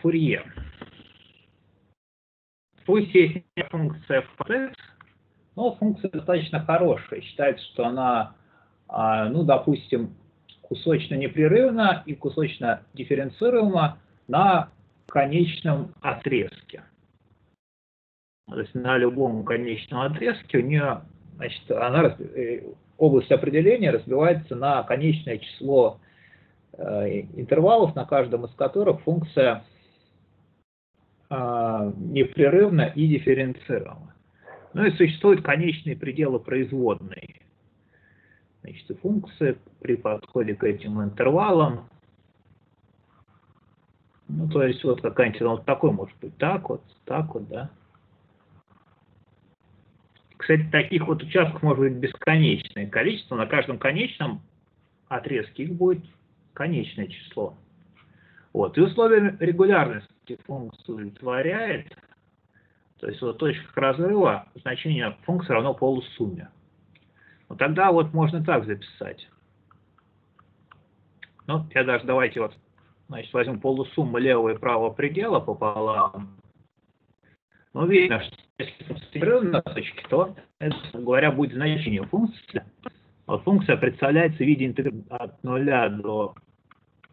Фурье. Пусть есть функция f но функция достаточно хорошая. Считается, что она, а, ну, допустим, кусочно непрерывна и кусочно дифференцируема на конечном отрезке. То есть на любом конечном отрезке у нее, значит, она, э, область определения разбивается на конечное число интервалов, на каждом из которых функция э, непрерывна и дифференцируема. Ну и существуют конечные пределы производной. Значит, функция при подходе к этим интервалам ну, то есть вот какая-нибудь, вот такой может быть, так вот, так вот, да. Кстати, таких вот участков может быть бесконечное количество. На каждом конечном отрезке их будет конечное число. Вот. И условие регулярности функции удовлетворяет. То есть вот точка разрыва значение функции равно полусумме. Вот тогда вот можно так записать. Ну, я даже давайте вот Значит, возьму полусумму левого и правого предела пополам. Ну, видно, что если функция на точке, то это, говоря, будет значение функции. А функция представляется в виде интеграла от нуля до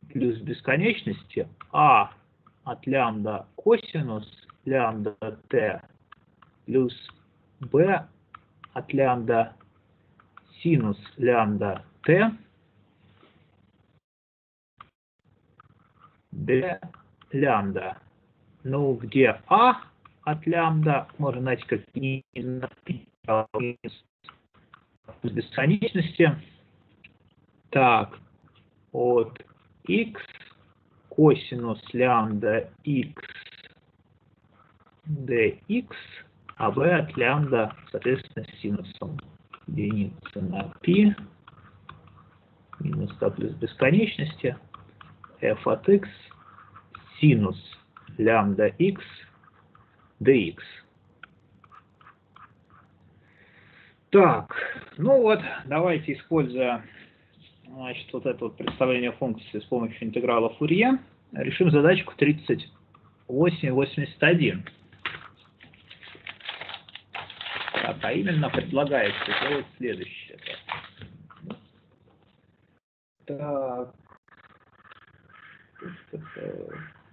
плюс бесконечности, а от лямбда косинус лямбда t плюс b от лямбда синус лямбда t d лямбда. Ну, где а от лямбда, можно найти как бесконечности. Так, от x косинус лямбда x dx, а b от лямбда, соответственно, синусом единицы на π минус k плюс бесконечности f от x синус лямбда x dx. Так, ну вот, давайте, используя значит, вот это вот представление функции с помощью интеграла Фурье, решим задачку 3881. Так, а именно предлагается сделать следующее. Так,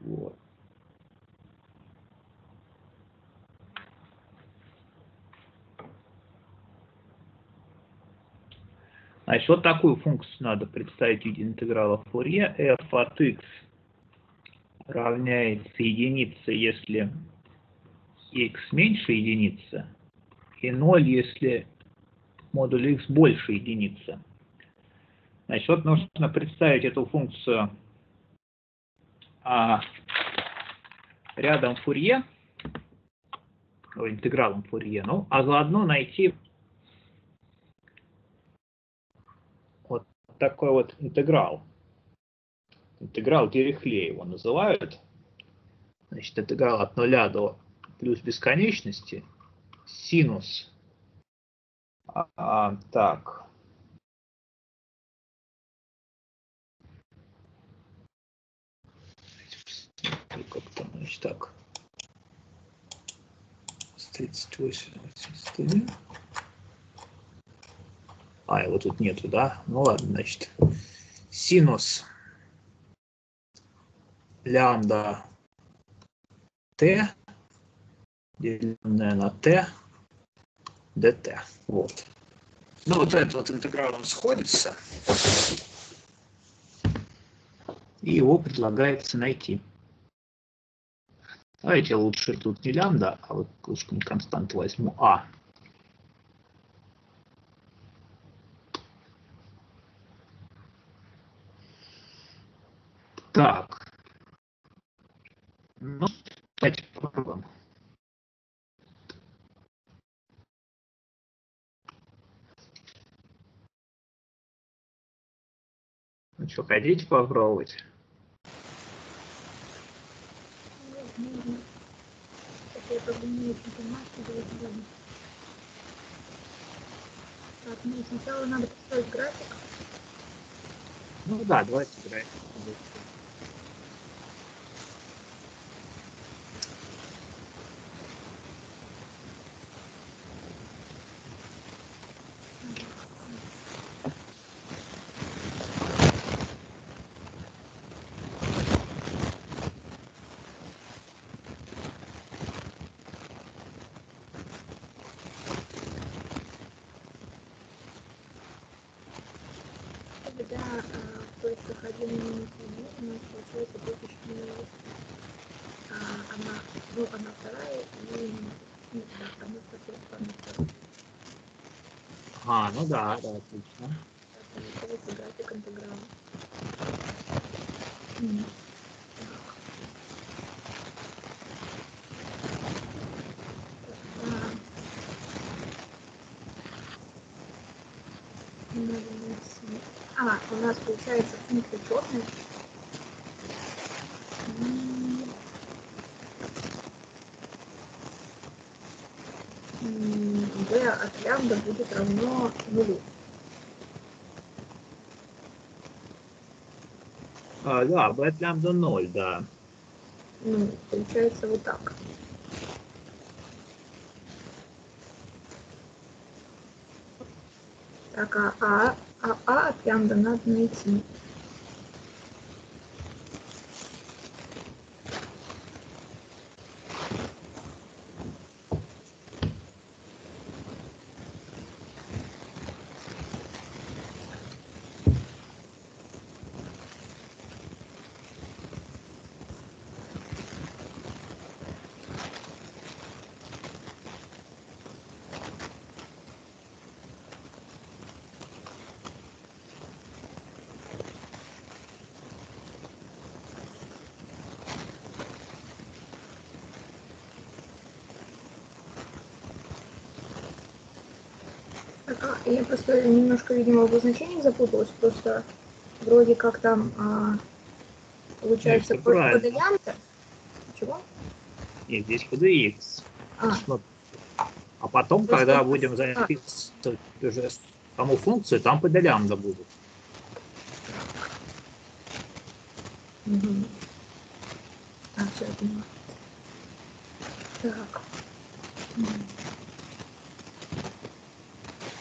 вот. Значит, вот такую функцию надо представить в виде интеграла Фурье. f от x равняется единице, если x меньше единицы, и 0, если модуль x больше единицы. Значит, вот нужно представить эту функцию а, рядом Фурье, интегралом Фурье, ну, а заодно найти вот такой вот интеграл. Интеграл Дирихле его называют. Значит, интеграл от нуля до плюс бесконечности. Синус. А, а, так, как-то, значит, так. 38, 83. А, его тут нету, да? Ну ладно, значит. Синус лямбда t, деленное на t, dt. Вот. Ну, вот этот вот интеграл он сходится. И его предлагается найти. Давайте лучше тут не лямбда, а вот лучше константу возьму а. Так. Ну, давайте попробуем. Ну что, хотите попробовать? я как бы не очень понимаю, что делать нужно. Так, мне сначала надо поставить график. Ну да, давайте график. Так, один минус один у нас получается тысяча миллиметров. А, одна, ну, одна вторая и, ну, да, одна четвертая, одна вторая. Ну да, да, отлично. А, у нас получается функция черная. b от лямбда будет равно нулю. А, да, b от лямбда 0, да. Ну, получается вот так. Так, а А, а, а от лямбда надо найти. А, я просто немножко, видимо, в обозначениях запуталась, просто вроде как там а, получается Нет, всё под, правильно. под лямбда. Чего? И здесь pdx. А. А потом, Просто- когда будем записывать уже саму функцию, там под лямбда будет. Мгм. А, все, я поняла. Так. М.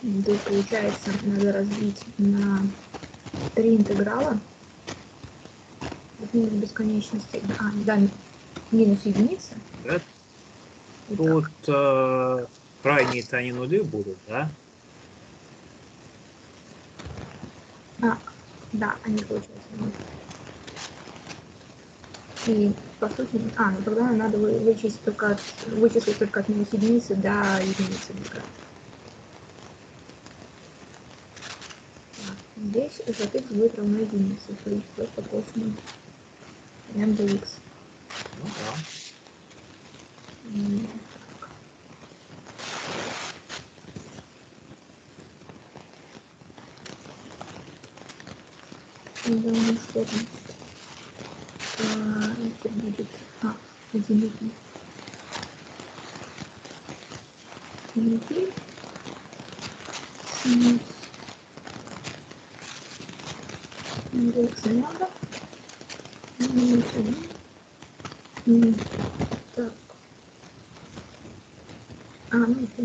М, Тут, получается, надо разбить на три интеграла. От минус бесконечности. А, да, минус единица. Да? Вот так. Тут э, крайние-то они нули будут, да? А, да, они получаются. нуль. И по сути, а, ну тогда надо вы- вычесть только от, вычислить только от минус единицы до единицы. только. Так, Здесь от x будет равно единице, то есть просто космос лямбда x. Ну да. Так. Да, ну что там? А, это будет... А, один один. Один. Минус. Индекс лямбда. Минус один. М, Так. А, ну это.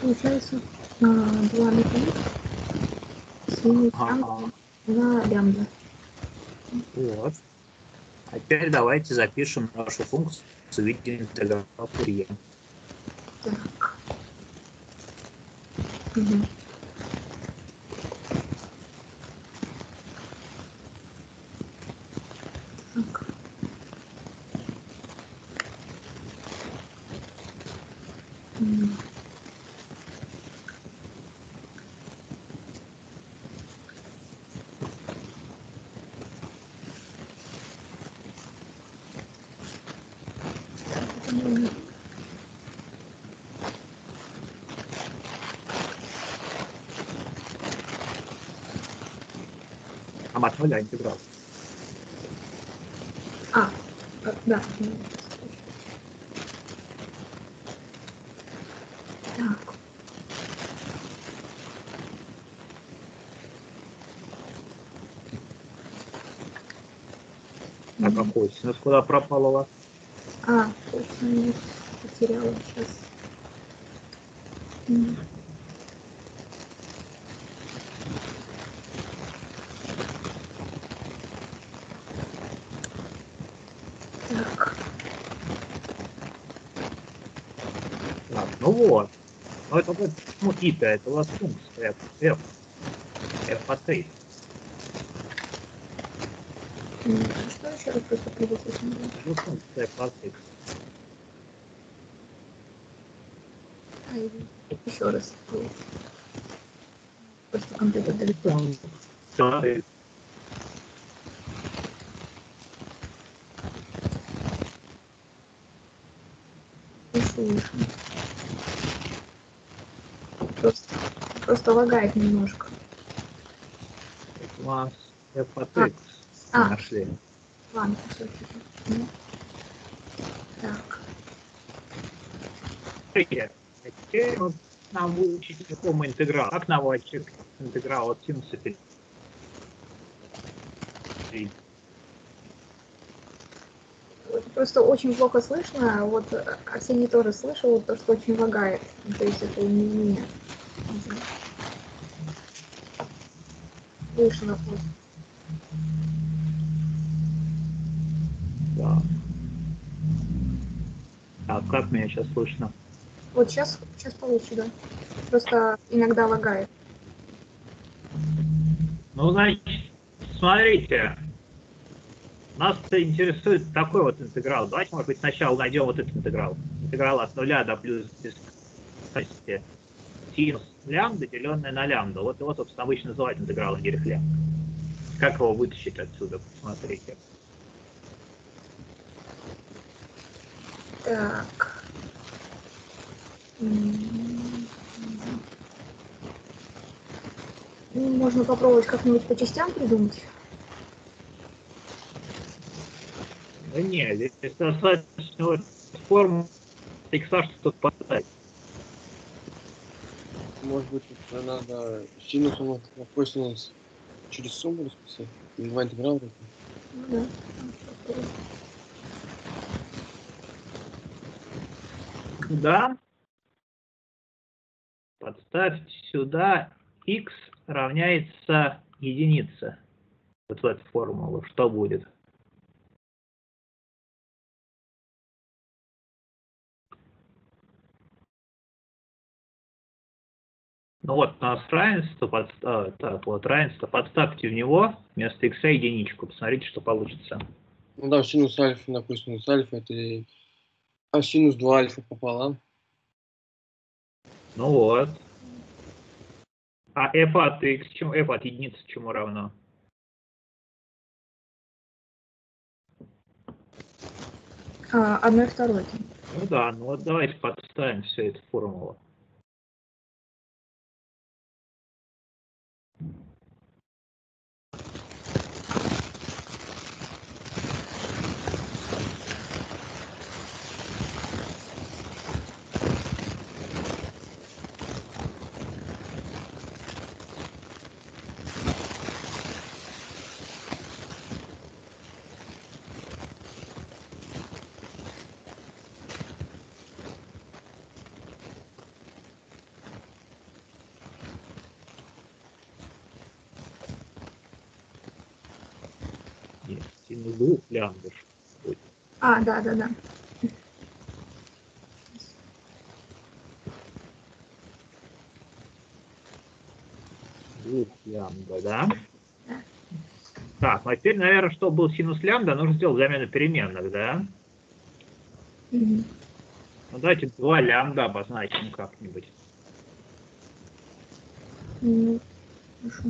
Получается 2 метра синус Ага. на лямбда. Вот. А теперь давайте запишем нашу функцию в виде интеграла Фурье. Так. Так. М. Нуля интеграл. А, от Да. Так. А Мгм. какой синус куда пропал у вас? А, точно, нет, потеряла сейчас. М. Так, Так, ну вот. Это вот ну, и-то, это у вас функция f. f от 3. м, что еще раз просто? Ну, функция f от x. Еще раз. Просто компьютер далеко. Да, слышно. Просто, просто лагает немножко. Вас f от А. А. нашли. Ладно, все, все. Так. Вот нам выучить какому интеграл. Как наводчик интеграл от синуса перед- Вот Просто очень плохо слышно. Вот э, Арсений тоже слышал, то, что очень лагает. То есть это не меня. Слышно. вот. Да. А как меня сейчас слышно? Вот сейчас, сейчас получше, да. Просто иногда лагает. Ну, значит, смотрите. Нас интересует такой вот интеграл. Давайте, может быть, сначала найдем вот этот интеграл. Интеграл от нуля до плюс бесконечности синус лямбда, деленное на лямбда. Вот его, собственно, обычно называют интегралом Дирихля. Как его вытащить отсюда? Посмотрите. Так. Ну, Можно попробовать как-нибудь по частям придумать. Да не, здесь достаточно форму икса, что поставить. Может быть, это надо синус на на косинус через сумму расписать? Или Два интеграла да. Да. Подставьте сюда x равняется единице. Вот в эту формулу. Что будет? Ну вот, у нас равенство, под, а, так, вот равенство, подставьте в него вместо x единичку, посмотрите, что получится. Ну да, синус альфа на косинус альфа это и- а синус 2 альфа пополам. Ну вот. А f от x, чему, f от единицы чему равно? А, одно и второе. Ну да, ну вот давайте подставим все эту формулу. Нет, будет. А, да, да, да. Лямбда, да? Так, ну а теперь, наверное, чтобы был синус лямбда, нужно сделать замену переменных, да? Мгм. Ну давайте два лямбда обозначим как-нибудь. Ну, хорошо.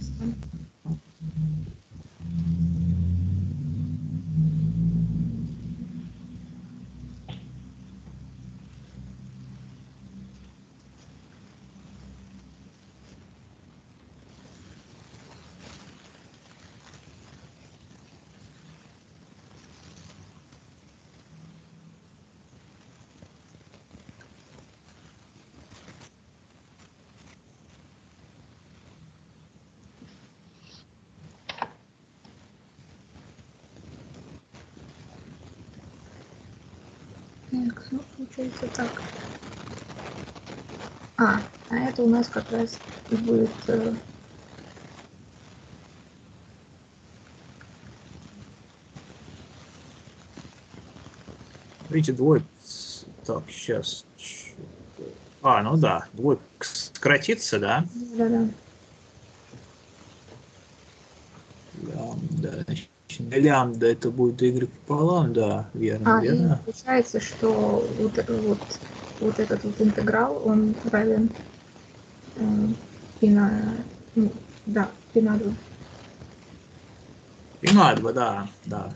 Где у нас там? Так, ну, получается так. А, а это у нас как раз и будет... э, Видите, двойка. Так, сейчас. А, ну да, двойка сократится, да? Да-да. Лямбда. Значит, лямбда это будет y пополам, да, верно, А, и верно. получается, что вот, вот, вот этот вот интеграл, он равен э, пи на... ну, да, пи на 2. И на 2, да, да.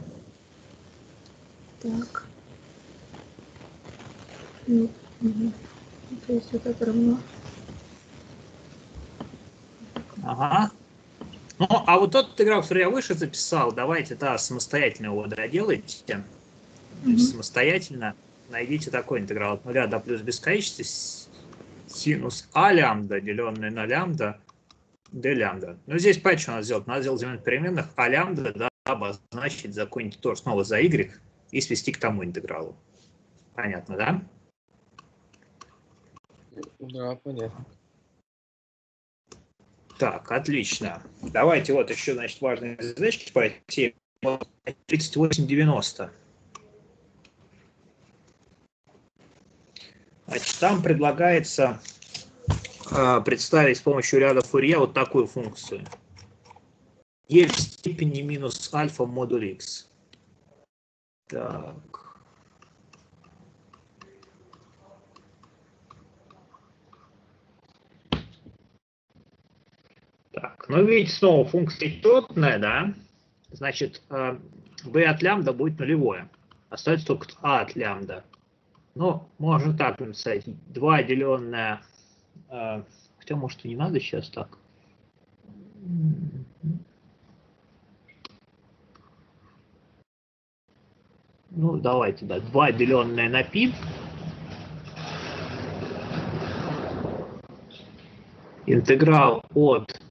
Так. Ну, мгм. То есть вот это равно. Ага. Ну, а вот тот интеграл, который я выше записал, давайте, да, самостоятельно его доделайте. То Мгм. есть самостоятельно найдите такой интеграл от нуля до плюс бесконечности синус а лямбда, деленный на лямбда, d лямбда. Ну, здесь понятно, что надо сделать. Надо сделать элемент переменных а лямбда, да, обозначить за какой-нибудь тоже снова за y и свести к тому интегралу. Понятно, да? Да, понятно. Так, отлично. Давайте вот еще, значит, важные задачки по теме. 3890. Значит, там предлагается э, представить с помощью ряда Фурье вот такую функцию. e в степени минус альфа модуль x. Так. Так, ну видите, снова функция четная, да? Значит, э, b от лямбда будет нулевое. Остается только а от лямбда. Ну, можно так написать. 2 деленное... э, хотя, может, и не надо сейчас так. Ну, давайте, да. 2 деленное на π. Интеграл от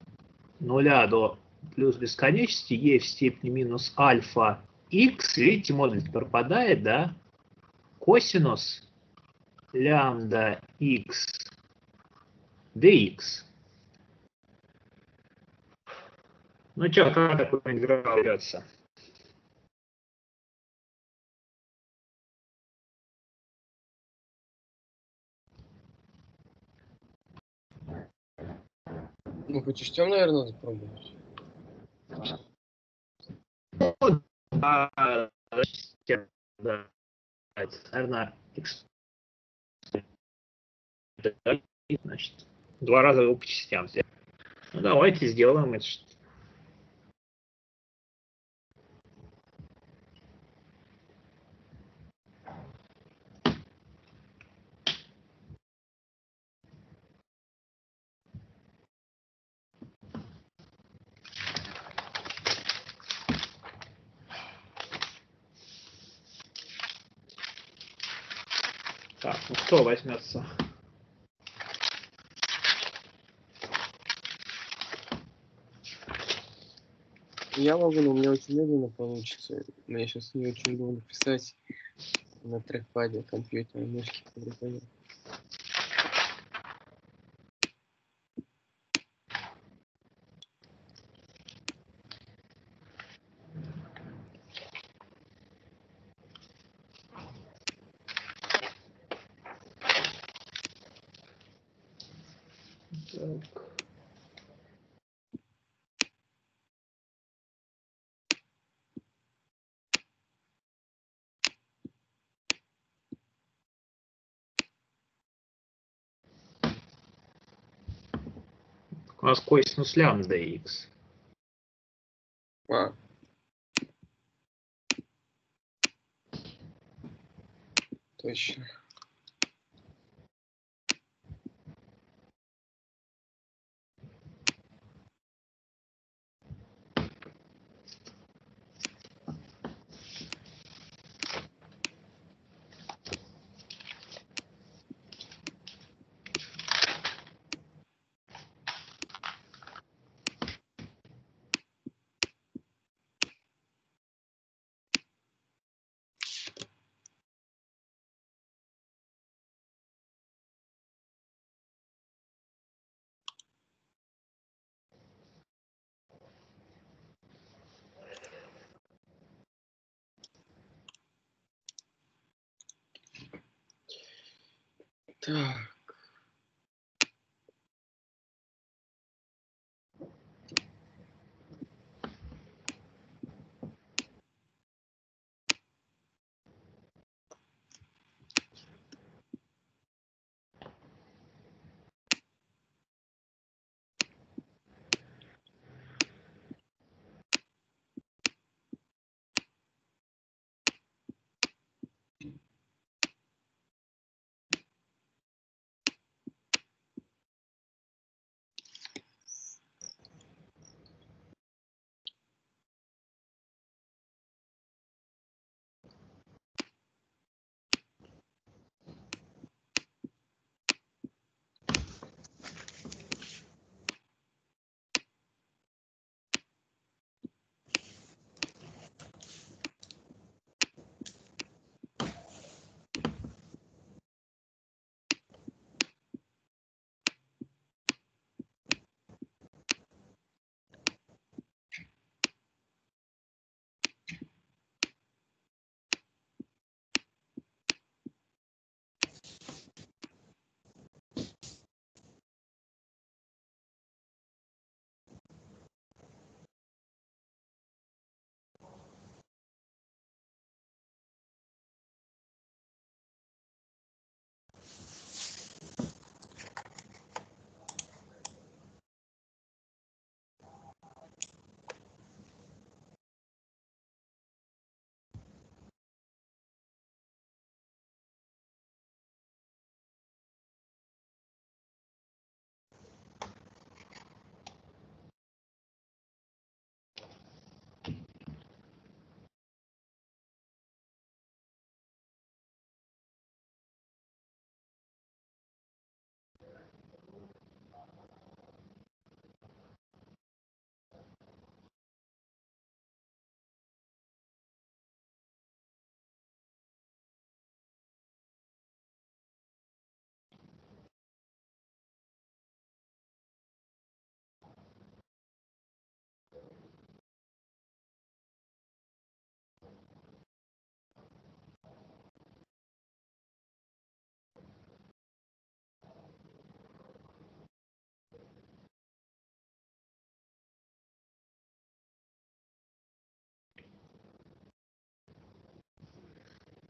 нуля до плюс бесконечности e в степени минус альфа x, видите, модуль пропадает, да? Косинус лямбда x dx. Ну что, как такой интеграл берется? Ну, по частям, наверное, надо пробовать. Ну, да, да, наверное. Значит, два раза его по частям сделать. Ну, давайте сделаем это. Так, ну кто возьмется? Я могу, но у меня очень медленно получится. Мне сейчас не очень удобно писать на трекпаде компьютера, мышки. как Так. У нас косинус лямбда x. А. Точно.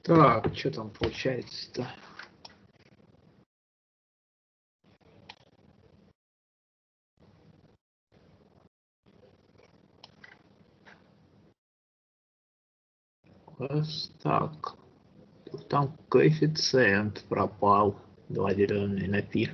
Так, что там получается-то? Раз так. Там коэффициент пропал. 2 деленное на пи.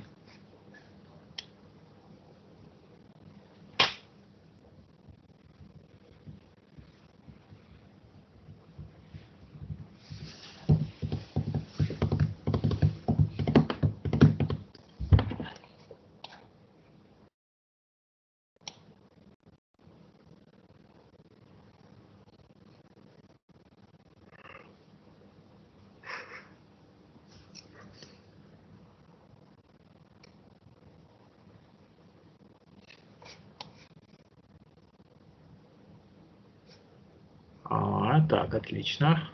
А, так, отлично.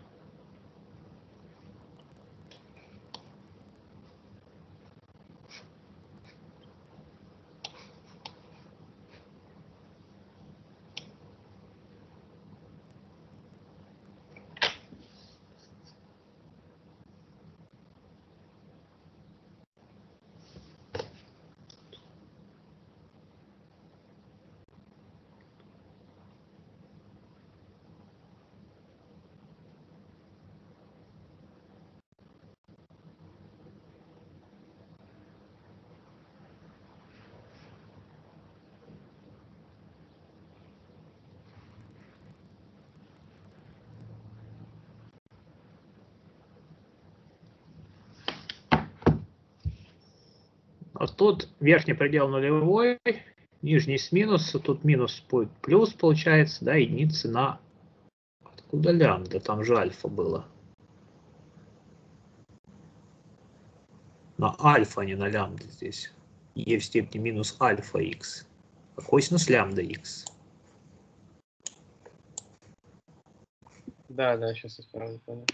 Тут верхний предел нулевой, нижний с минуса, тут минус будет плюс получается, да, единицы на... Откуда лямбда? Там же альфа было. На альфа, а не на лямбда здесь. Е в степени минус альфа х. Косинус лямбда х. Да, да, сейчас исправлю, понял.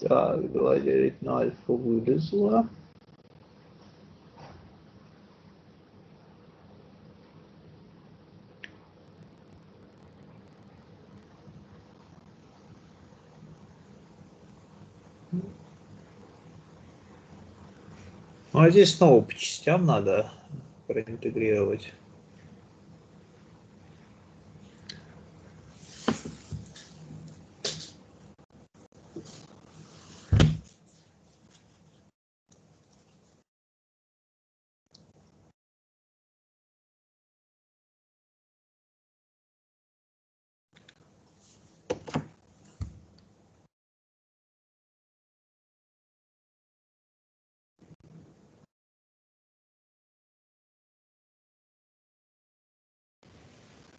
Так, 2 делить на альфа вылезла. Ну, а здесь снова по частям надо проинтегрировать.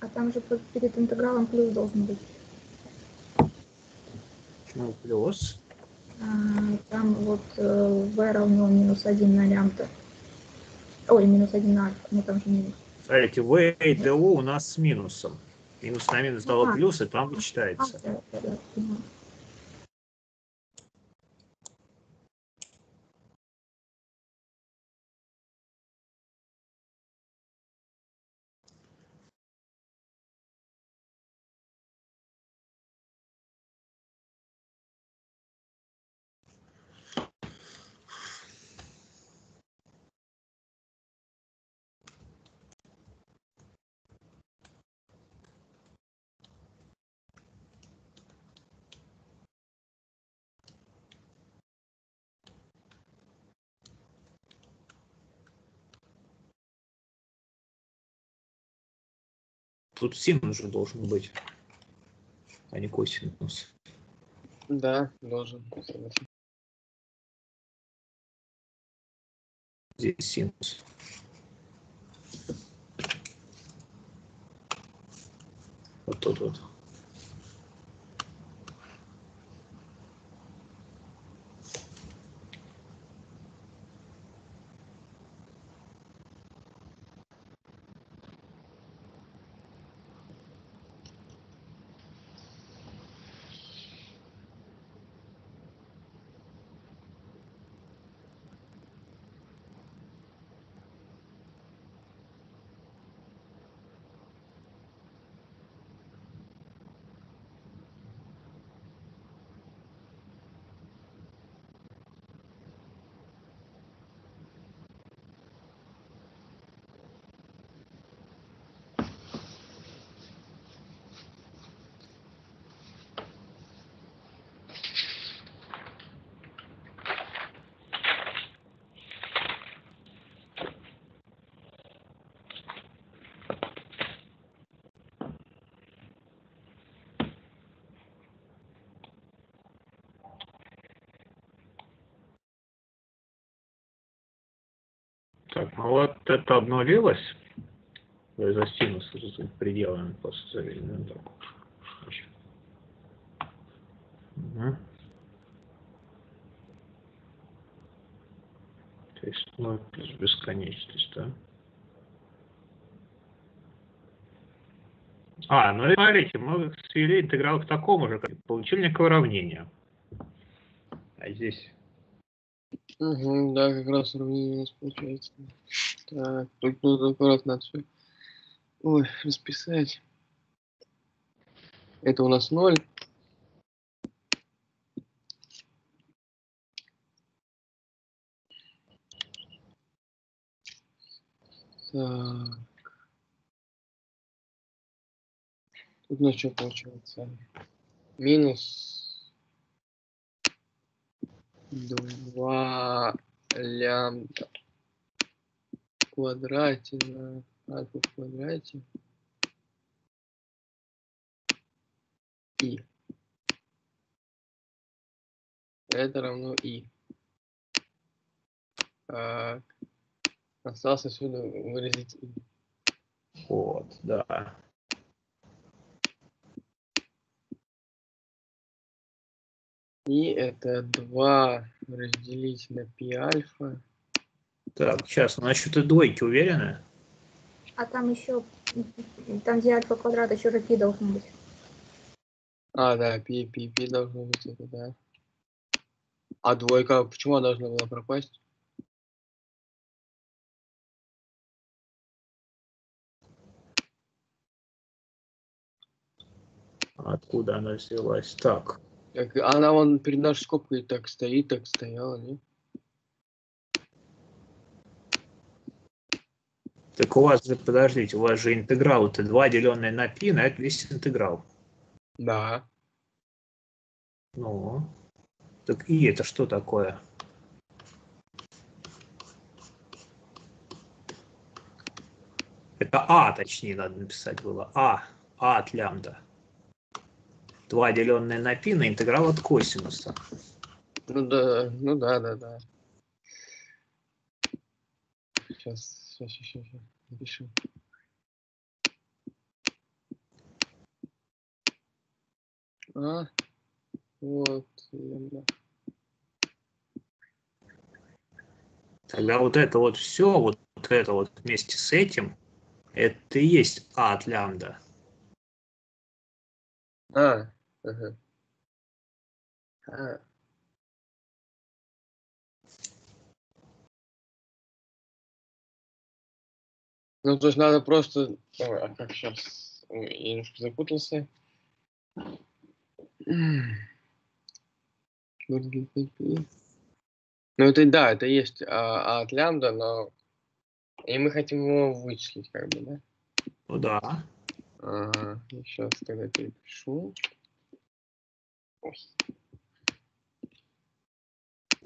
А там же перед интегралом плюс должен быть. Ну, плюс. А, Там вот э, v равно минус 1 на лямбда. Ой, минус 1 на альфа. Ну там же минус. Смотрите, v и du у нас с минусом. Минус на минус дало Ага. плюс, и там А, вычитается. да, да, да, Тут синус же должен быть, а не косинус. Да, должен. Здесь синус. Вот тут вот. Так, ну вот это обнулилось. То есть за синус пределами просто заведено. Так. Мгм. То есть, ну, плюс бесконечность, да? А, ну и смотрите, мы свели интеграл к такому же, как получили некое уравнение. А здесь Угу, да, как раз уравнение у нас получается. Так, тут нужно аккуратно все. Ой, расписать. Это у нас ноль. Так. Тут у нас что получается? Минус 2 лямбда в квадрате на альфа в квадрате и это равно и. Так. Осталось отсюда выразить и. вот, да. И это 2 разделить на пи альфа. Так, сейчас, насчет и двойки уверены? А там еще, там где альфа квадрат, еще же пи должно быть. А, да, пи, пи, пи должно быть это, да. А двойка, почему она должна была пропасть? Откуда она взялась? Так, Так, она вон перед нашей скобкой так стоит, так стояла, не? так у вас же, подождите, у вас же интеграл это 2 деленное на π, на это весь интеграл. Да. Ну, так и это что такое? Это А, точнее, надо написать было. А, А от лямбда. 2 деленное на π на интеграл от косинуса. Ну да, ну да, да, да. Сейчас, сейчас, сейчас, сейчас. Напишу. А, вот. Тогда вот это вот все, вот это вот вместе с этим, это и есть А от лямбда. А, ага. А. Ну, то есть надо просто... Ой, а как сейчас? Ой, я немножко запутался. Ну, это да, это есть а, а от лямбда, но... И мы хотим его вычислить, как бы, да? Ну да. Ага, сейчас тогда перепишу. Ой.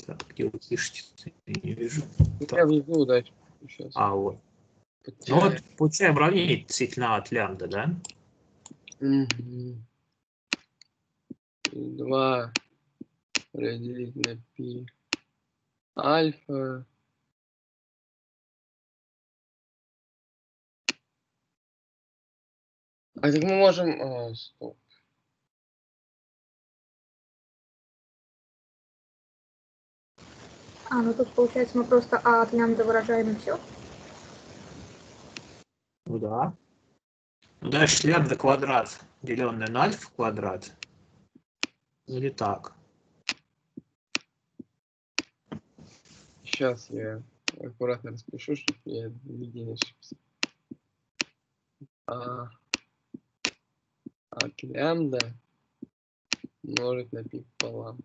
Так, где вы пишете? Я не вижу. Так. Я внизу, да, сейчас. А, вот. Ну вот получаем уравнение относительно от лямбда, да? Мгм. Два разделить на пи альфа. А так мы можем... а, стоп. А, ну тут получается мы просто А от лямбда выражаем и все. Ну да. Ну дальше лямбда квадрат, деленное на альфа квадрат. Или так. Сейчас я аккуратно распишу, чтобы я нигде не ошибся. А, от лямбда умножить на пи пополам.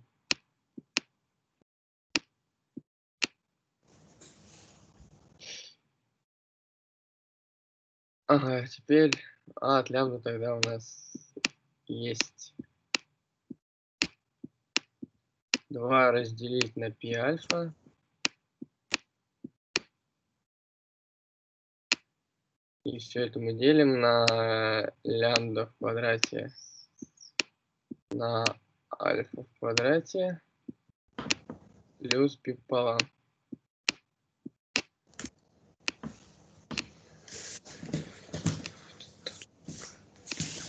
Ага, теперь а от лямбда тогда у нас есть 2 разделить на пи альфа. И все это мы делим на лямбда в квадрате на альфа в квадрате плюс пи пополам.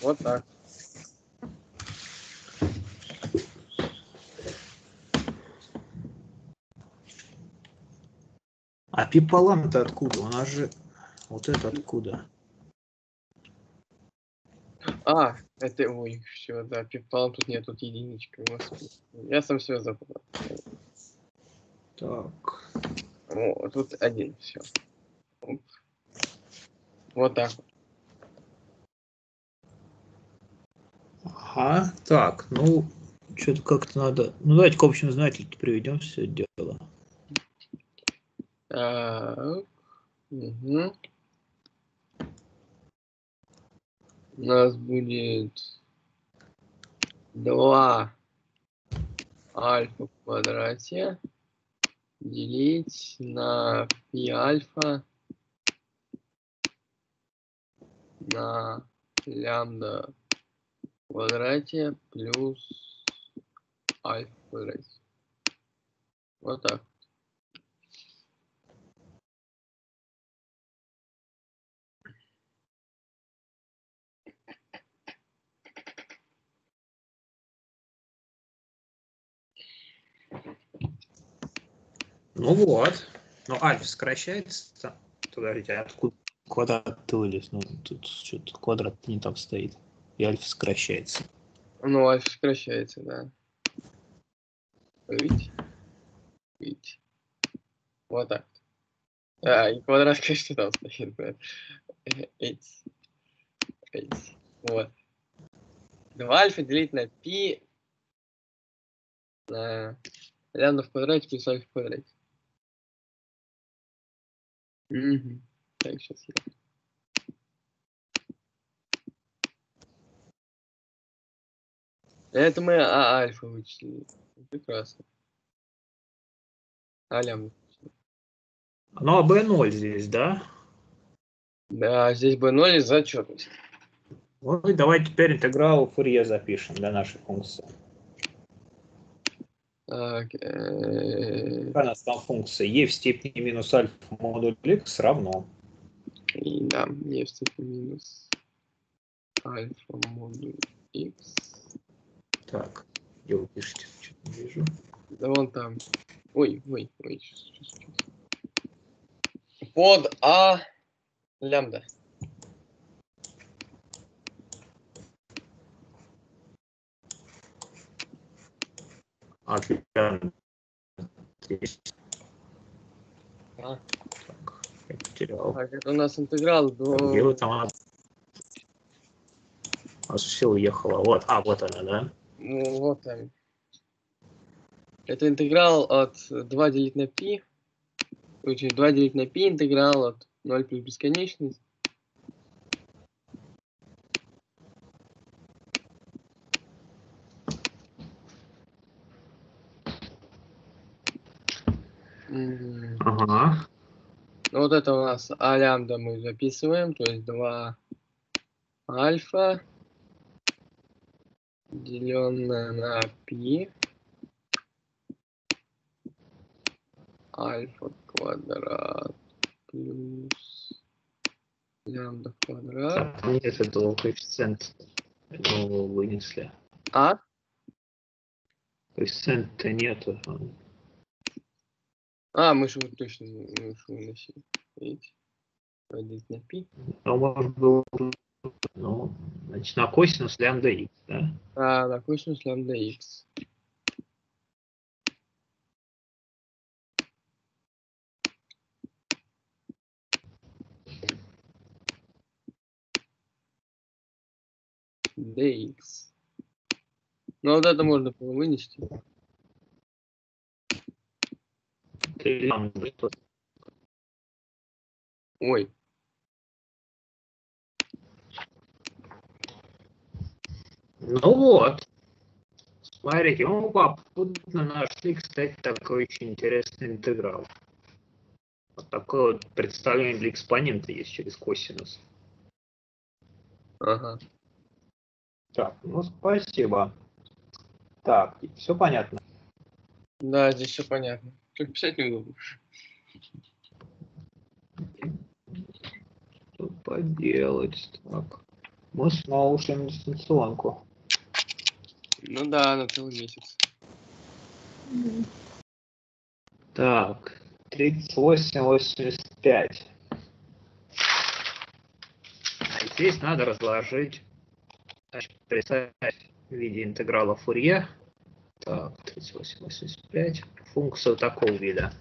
Вот так. А пиполам-то откуда? У нас же вот это откуда? А, это, ой, все, да, пипалом тут нет, тут единичка, господи. Я сам все запутал. Так. О, тут один, все. Вот так. вот. Ага, так, ну, что-то как-то надо... Ну, давайте к общему знаменателю приведем все дело. Так. Мгм. У нас будет 2 альфа в квадрате делить на пи альфа на лямбда квадрате плюс альфа в квадрате. Вот так. Ну вот. Ну, альфа сокращается. Подождите, а откуда квадрат вылез? Ну, тут что-то квадрат не там стоит. И альфа сокращается. Ну, альфа сокращается, да. Видите? быть. Вот так. А, и квадрат, конечно, там стоит. Эти. Эти. Вот. 2 альфа делить на пи на лямбда в квадрате плюс альфа в квадрате. Мгм. Так, сейчас я. Это мы а альфа вычислили. Прекрасно. А лямбда. Ну, а b0 здесь, да? Да, здесь b0 из зачетности. Ну и давай теперь интеграл Фурье запишем для нашей функции. Так, э, Какая у нас там функция? e в степени минус альфа модуль x равно. и да, e в степени минус альфа модуль x. Так, где вы пишете? Что-то не вижу. Да вон там. Ой, ой, ой. щас, щас, щас. Под А лямбда. Отлично. Здесь. А. Так, я потерял. Так, это у нас интеграл до... Где вы там? нас все уехало. Вот, а, вот она, да? Ну, вот там. Это интеграл от 2 делить на π. Очень 2 делить на π интеграл от 0 плюс бесконечность. Ага. Ну, вот это у нас а лямбда мы записываем, то есть 2 альфа деленное на π альфа квадрат плюс лямбда квадрат. Нет этого коэффициента. Ну, вынесли. А? Коэффициента нету. А, мы же точно мы же выносили. Видите? Делить на π. Ну, может быть, ну, значит, на косинус лямбда x, да? А, на косинус лямбда х. dx. Ну вот это можно вынести. Ой, Ну вот. Смотрите, мы попутно нашли, кстати, такой очень интересный интеграл. Вот такое вот представление для экспонента есть через косинус. ага. Так, ну спасибо. Так, все понятно. Да, здесь все понятно. Только писать неудобно. Что поделать? Так. Мы снова ушли на дистанционку. Ну да, на целый месяц. М, Так, 38-85. Здесь надо разложить, значит, в виде интеграла Фурье. Так, 38-85. Функцию такого вида.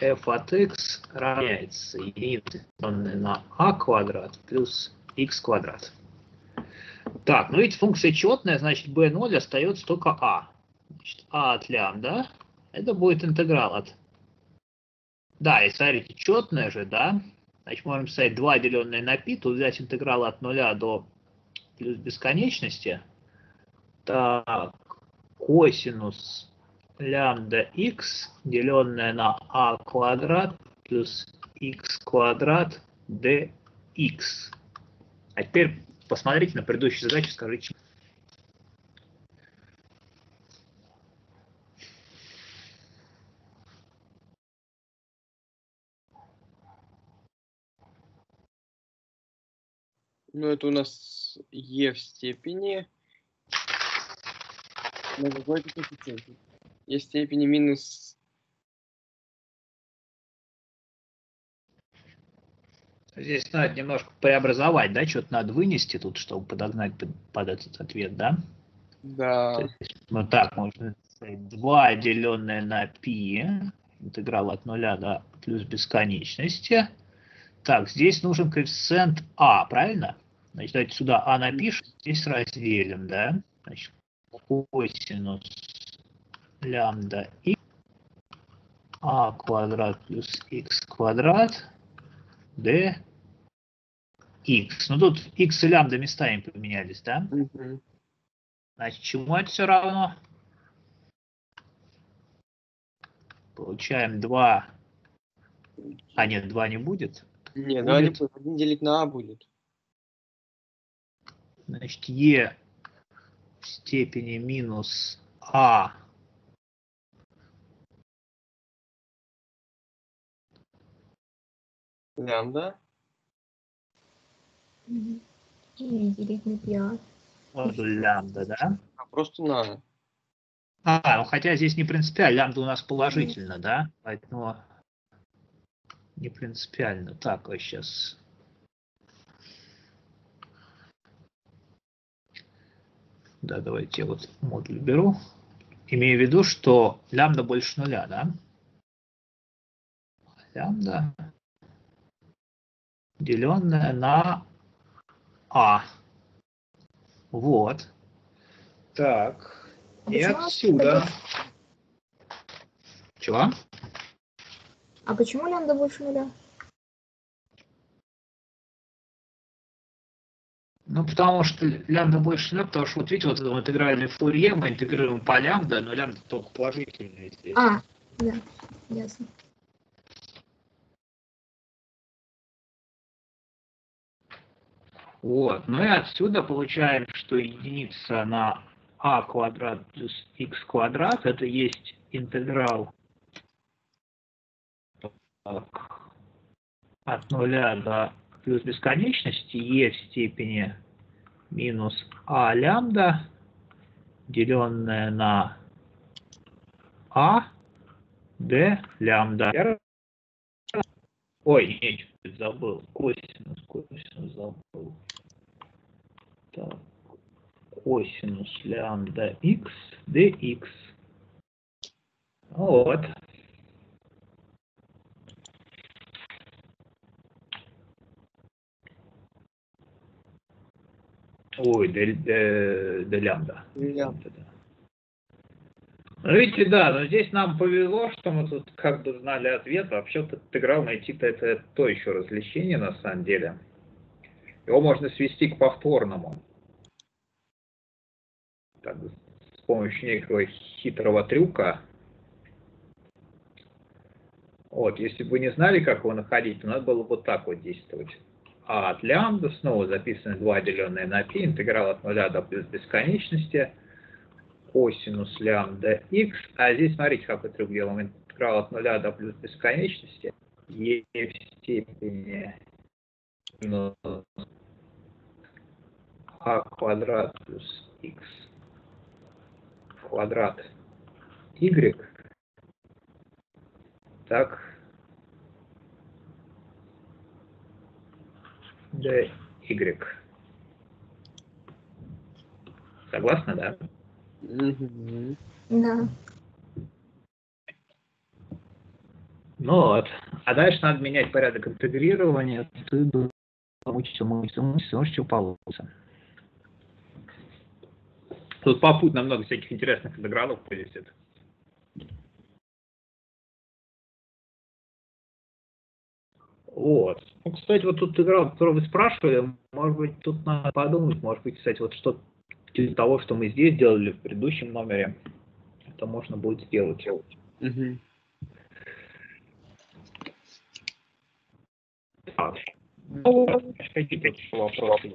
f от x равняется единице на a квадрат плюс x квадрат. Так, ну ведь функция четная, значит b0 остается только a. Значит, а от лямбда, это будет интеграл от... Да, и смотрите, четное же, да? Значит, можем писать 2 деленное на π, тут взять интеграл от 0 до плюс бесконечности. Так, косинус лямбда x, деленное на а квадрат плюс x квадрат dx. А теперь посмотрите на предыдущую задачу, скажите, Ну, это у нас e в степени на какой-то коэффициент. e в степени минус... Здесь надо немножко преобразовать, да, что-то надо вынести тут, чтобы подогнать под, под этот ответ, да? То Да. есть, ну так можно 2 деленное на π, интеграл от нуля до плюс бесконечности. Так, здесь нужен коэффициент а, правильно? Значит, давайте сюда а напишем, здесь разделим, да? Значит, косинус лямбда и а квадрат плюс x квадрат d x. Ну тут x и лямбда местами поменялись, да? Значит, чему это все равно? Получаем 2. А нет, 2 не будет. Не, давай не Будет. будем. Один делить на А будет. Значит, e в степени минус а Лямбда. И делить на пиа. лямбда, да? А просто на А. А, ну хотя здесь не принципиально, лямбда у нас положительно, да? Поэтому не принципиально. Так, вот сейчас. Да, давайте я вот модуль беру. Имею в виду, что лямбда больше нуля, да? Лямбда деленное на а. Вот. Так. А И почему отсюда. лямбда Чего? А почему лямбда больше нуля? Ну, потому что лямбда больше нуля, потому что вот видите, вот это интегральный фурье мы интегрируем по лямбда, но лямбда только положительная здесь. А, да, ясно. Вот. Ну и отсюда получаем, что единица на а квадрат плюс x квадрат это есть интеграл от нуля до плюс бесконечности e в степени минус а лямбда, деленное на а d лямбда. Ой, нет, забыл. Косинус, косинус забыл. Так. Косинус лямбда x dx. Вот. Ой, до, до, до лямбда. лямбда. Да. Ну, видите, да, но здесь нам повезло, что мы тут как бы знали ответ. Вообще-то интеграл найти-то это то еще развлечение на самом деле. Его можно свести к повторному. Так, с помощью некого хитрого трюка. Вот, если бы вы не знали, как его находить, то надо было вот так вот действовать. А от лямбда снова записано 2 деленное на π, интеграл от 0 до плюс бесконечности, косинус лямбда x. А здесь смотрите, какой трюк делаем. Интеграл от 0 до плюс бесконечности e в степени минус а квадрат плюс x квадрат y. Так. dy. Согласны, да? Да. Ну вот. А дальше надо менять порядок интегрирования. Ты мучиться, мучиться, мучиться, может, что получится. Тут попутно много всяких интересных интегралов вылезет. Вот. Ну, кстати, вот тут интеграл, который вы спрашивали, может быть, тут надо подумать, может быть, кстати, вот что из того, что мы здесь делали в предыдущем номере, это можно будет сделать. Мгм. Так. Ну, какие-то еще вопросы?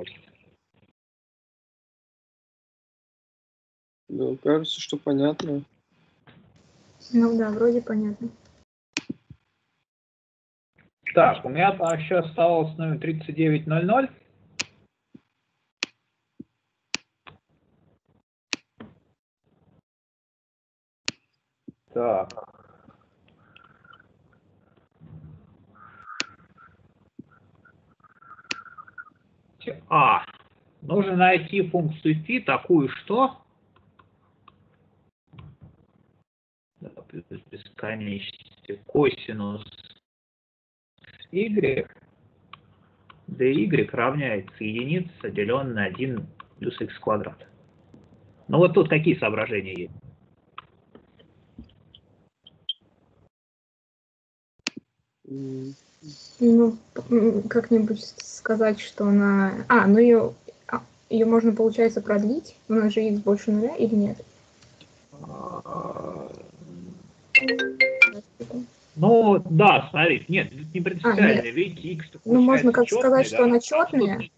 Да, кажется, что понятно. Ну да, вроде понятно. Так, у меня там еще осталось номер 3900. Так. А. Нужно найти функцию φ такую, что бесконечности косинус y dy равняется единице, деленной на 1 плюс x квадрат. Ну вот тут какие соображения есть? Ну, как-нибудь сказать, что она... А, ну ее, ее можно, получается, продлить? У нас же x больше нуля или нет? Ну, да, смотри, нет, не принципиально, а, нет. ведь x Ну, можно как сказать, что она четная.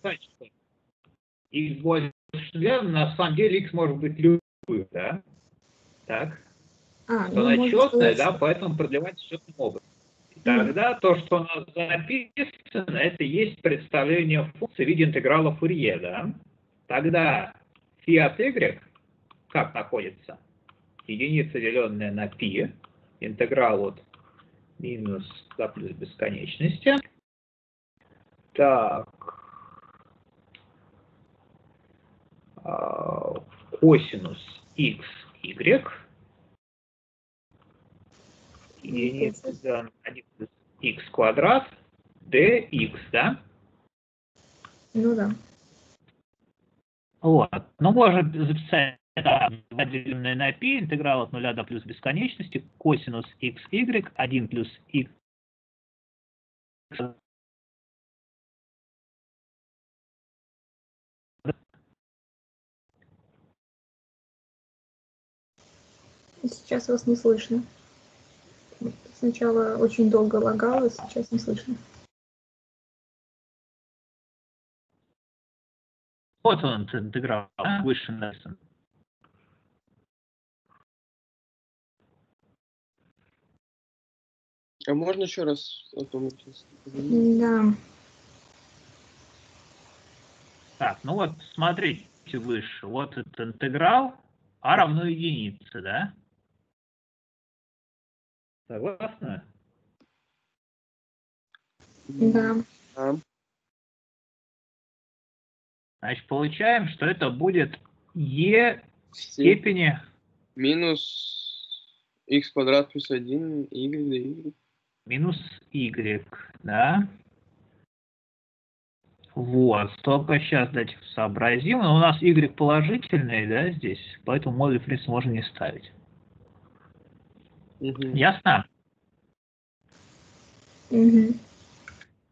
x больше нуля, на самом деле x может быть любым, да? Так? А, что ну, она четная, сказать, да, поэтому продлевать четным образом. Тогда то, что у нас записано, это есть представление функции в виде интеграла Фурье, да? Тогда фи от y как находится? Единица, деленная на π, интеграл от минус до плюс бесконечности. Так. А, косинус x, y за 1 плюс x квадрат dx, да? Ну да. Вот. Ну, можно записать деленное на π, интеграл от 0 до плюс бесконечности, косинус xy, 1 плюс x Сейчас вас не слышно. Сначала очень долго лагало, сейчас не слышно. Вот он, интеграл, выше написан. А можно еще раз о том Да. Так, ну вот, смотрите выше. Вот этот интеграл, а равно единице, да? Согласны? Да. Да. Значит, получаем, что это будет e в степени... Минус x квадрат плюс 1, y до y. Минус y, да? Вот, только сейчас дайте сообразим. Но у нас y положительный, да, здесь, поэтому модуль, в принципе, можно не ставить. Угу. Ясно? Угу.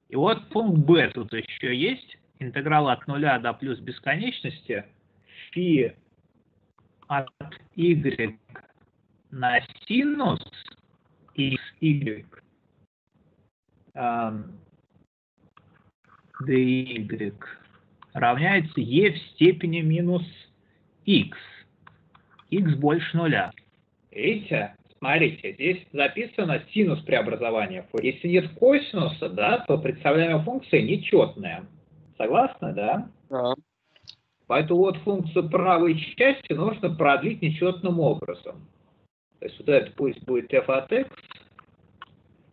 И вот пункт b тут еще есть. Интеграл от нуля до плюс бесконечности фи от y на синус xy эм, dy равняется e в степени минус x. x больше нуля. Видите? Смотрите, здесь записано синус преобразования. Если нет косинуса, да, то представляемая функция нечетная. Согласны, да? Да. Поэтому вот функцию правой части нужно продлить нечетным образом. То есть вот это пусть будет f от x.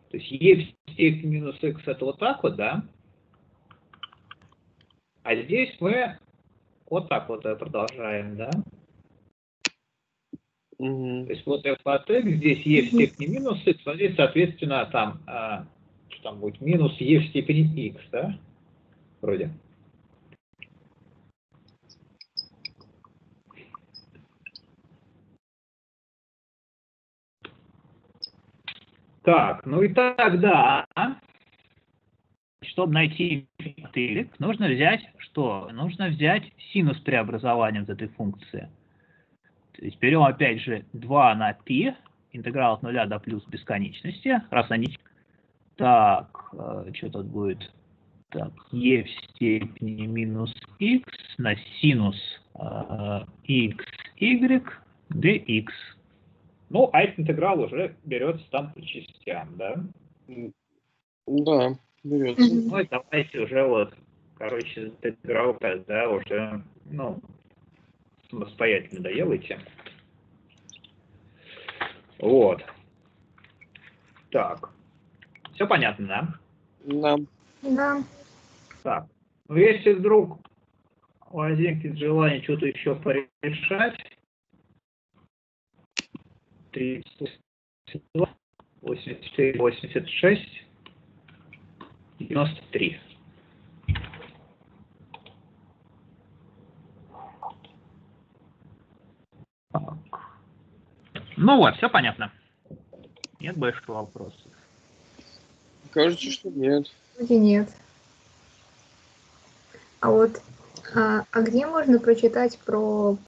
То есть e в степени минус x это вот так вот, да? А здесь мы вот так вот продолжаем, да? Угу. То есть вот f от x, здесь e в степени минус x, а здесь, соответственно, там, а, что там будет, минус e в степени x, да? Вроде. Так, ну и тогда, чтобы найти y, нужно взять что? Нужно взять синус преобразования вот этой функции. То есть берем опять же 2 на π, интеграл от 0 до плюс бесконечности, раз они... Так, э, что тут будет? Так, e в степени минус x на синус э, x, y, dx. Ну, а этот интеграл уже берется там по частям, да? Да, берется. Ну, и давайте уже вот, короче, интеграл тогда уже, ну, самостоятельно доделайте. Вот. Так. Все понятно, да? Да. Да. Так. Ну, если вдруг возникнет желание что-то еще порешать, 30 82, 84, 86, 93. Так. Ну вот, все понятно. Нет больше вопросов. Кажется, что нет. Вроде нет. А вот, а, а где можно прочитать про